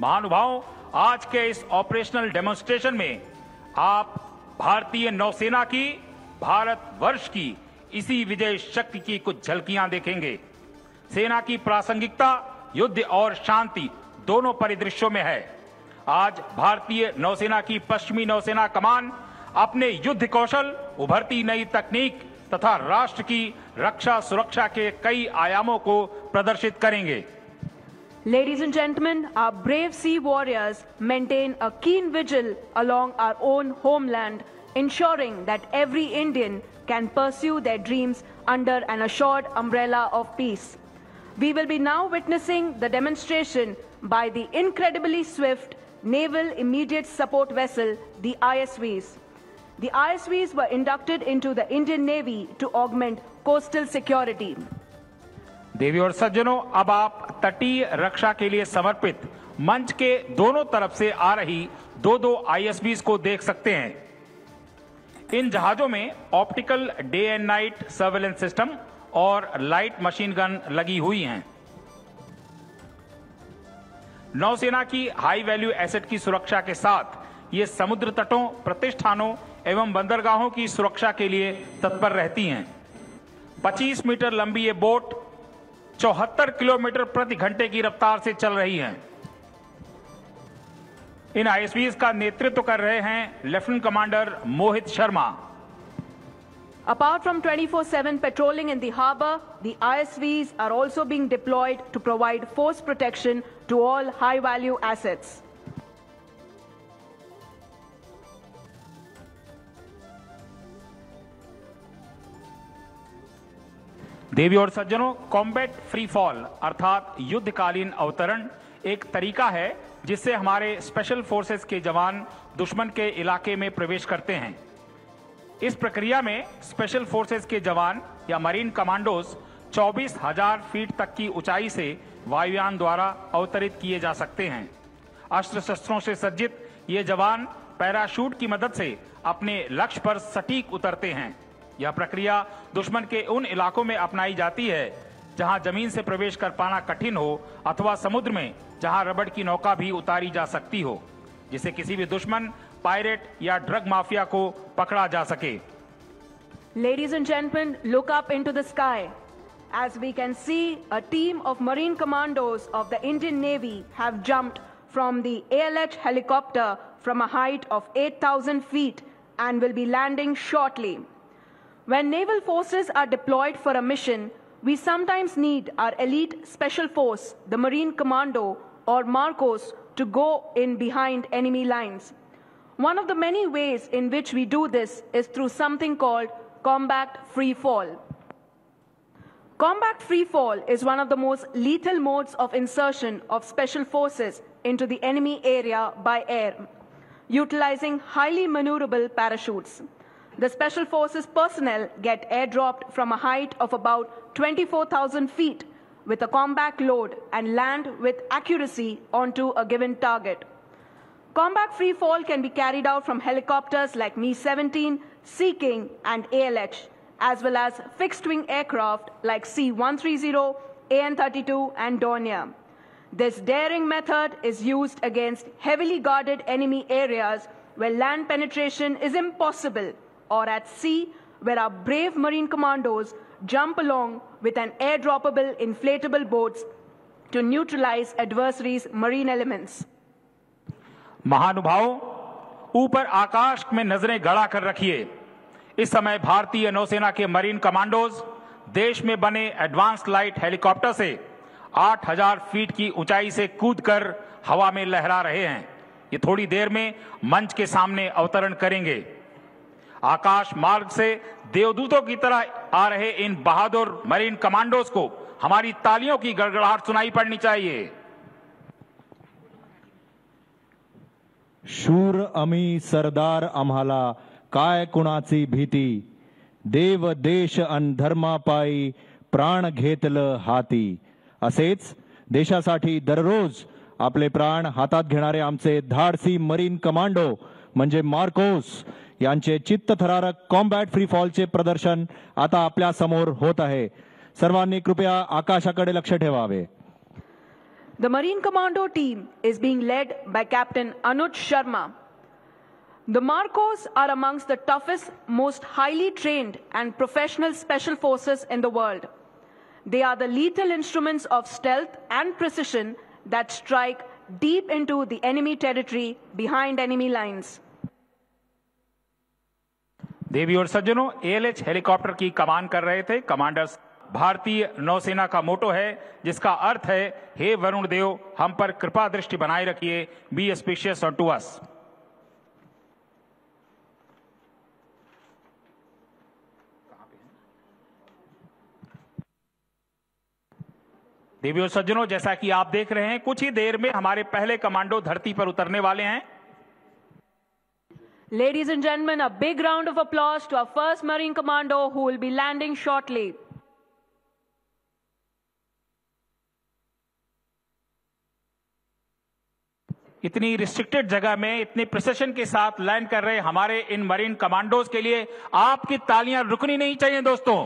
महानुभाव, आज के इस ऑपरेशनल डेमोन्स्ट्रेशन में आप भारतीय नौसेना की, भारत वर्ष की, इसी विजय शक्ति की कुछ झलकियाँ देखेंगे। सेना की प्रासंगिकता, युद्ध और शांति दोनों परिदृश्यों में है। आज भारतीय नौसेना की पश्चिमी नौसेना कमान अपने युद्ध कौशल, उभरती नई तकनीक तथा राष्ट्र की रक्षा सुरक्षा के कई आयामों को प्रदर्शित करेंगे। Ladies and gentlemen, our brave sea warriors maintain a keen vigil along our own homeland, ensuring that every Indian can pursue their dreams under an assured umbrella of peace. We will be now witnessing the demonstration by the incredibly swift Naval Immediate Support Vessel, the ISVs. The ISVs were inducted into the Indian Navy to augment coastal security. देवी और सज्जनों, अब आप तटीय रक्षा के लिए समर्पित मंच के दोनों तरफ़ से आ रही दो दो आईएसबीज को देख सकते हैं। इन जहाजों में optical day and night surveillance system और लाइट मशीन गन लगी हुई हैं। नौसेना की हाई वैल्यू एसेट की सुरक्षा के साथ ये समुद्र तटों, प्रतिष्ठानों एवं बंदरगाहों की सुरक्षा के लिए तत्पर रहती हैं। 25 मीटर लंबी ये बोट चौहत्तर किलोमीटर प्रति घंटे की रफ्तार से चल रही हैं। इन आईएसवी का नेतृत्व कर रहे हैं lieutenant commander Mohit Sharma apart from 24/7 seven patrolling in harbour these are also being deployed to provide force protection to all high value assets देवी और सज्जनों कॉम्बैट फ्री फॉल अर्थात युद्धकालीन अवतरण, एक तरीका है जिससे हमारे स्पेशल फोर्सेस के जवान दुश्मन के इलाके में प्रवेश करते हैं। इस प्रक्रिया में स्पेशल फोर्सेस के जवान या मरीन कमांडोज चौबीस हज़ार फीट तक की ऊंचाई से वायुयान द्वारा अवतरित किए जा सकते हैं। अस्त्र शस्त्रों से सज्जित ये जवान पैराशूट की मदद से अपने लक्ष्य पर सटीक उतरते हैं। यह प्रक्रिया दुश्मन के उन इलाकों में अपनाई जाती है, जहाँ ज़मीन से प्रवेश कर पाना कठिन हो, अथवा समुद्र में, जहाँ रबड़ की नौका भी उतारी जा सकती हो, जिसे किसी भी दुश्मन, पायरेट या ड्रग माफिया को पकड़ा जा सके। Ladies and gentlemen look up into the sky as we can see a team of marine commandos of the Indian Navy have jumped from the ALH helicopter from a height of 8000 feet and will be landing shortly When naval forces are deployed for a mission, we sometimes need our elite special force, the Marine Commando or Marcos, to go in behind enemy lines. One of the many ways in which we do this is through something called combat free fall. Combat free fall is one of the most lethal modes of insertion of special forces into the enemy area by air, utilizing highly maneuverable parachutes. The Special Forces personnel get airdropped from a height of about 24,000 feet with a combat load and land with accuracy onto a given target. Combat free fall can be carried out from helicopters like Mi 17, Sea King, and ALH, as well as fixed wing aircraft like C 130, AN 32, and Dornier. This daring method is used against heavily guarded enemy areas where land penetration is impossible or at sea where our brave marine commandos jump along with an airdroppable inflatable boats to neutralize adversaries' marine elements. महानुभावों ऊपर आकाश में नज़रें गड़ा कर रखिए इस समय भारतीय नौसेना के मरीन कमांडोज देश में बने एडवांस लाइट हेलीकॉप्टर से 8000 फीट की ऊंचाई से कूदकर हवा में लहरा रहे हैं ये थोड़ी देर में मंच के सामने अवतरण करेंगे आकाश मार्ग से देवदूतों की तरह आ रहे इन बहादुर मरीन कमांडोज को हमारी तालियों की गड़गड़ाहट सुनाई पड़नी चाहिए। शूर अमी सरदार आम्हाला काय कुणाची भीती? देव देश अन धर्मापायी प्राण घेतलं हाती. असेच देशासाठी दररोज आपले प्राण हातात घेणारे आमचे धाडसी मरीन कमांडो म्हणजे मार्कोस यांचे चित्तथरारक कॉम्बॅट फ्री फॉलचे प्रदर्शन आता आपल्या समोर होत आहे सर्वांनी कृपया आकाशाकडे लक्ष ठेवावे The Marine Commando team is being led by Captain Anuj Sharma. The Marcos are amongst the toughest, most highly trained and professional special forces in the world. They are the lethal instruments of stealth and precision that strike deep into the enemy territory behind enemy lines. देवी और सज्जनों ALH helicopter की कमान कर रहे थे। Commanders भारतीय नौसेना का मोटो है, जिसका अर्थ है, हे वरुण देव, हम पर कृपा दृष्टि बनाए रखिए be specious on to us देवी और सज्जनों, जैसा कि आप देख रहे हैं, कुछ ही देर में हमारे पहले कमांडो धरती पर उतरने वाले हैं। Ladies and gentlemen, a big round of applause to our first Marine Commando who will be landing shortly. इतनी रिस्ट्रिक्टेड जगह में इतने प्रिसेशन के साथ लैंड कर रहे हमारे इन मरीन कमांडोज के लिए आपकी तालियाँ रुकनी नहीं चाहिए दोस्तों.